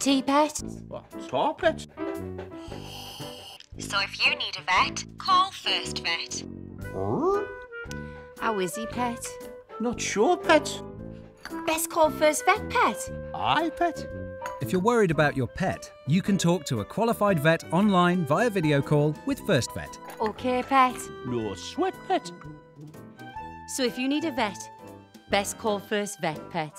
Tea-pet? What, tar? So if you need a vet, call FirstVet. How is he, pet? Not sure pet. Best call FirstVet, pet. I pet. If you're worried about your pet, you can talk to a qualified vet online via video call with FirstVet. Okay, pet. No sweat pet. So if you need a vet, best call FirstVet, pet.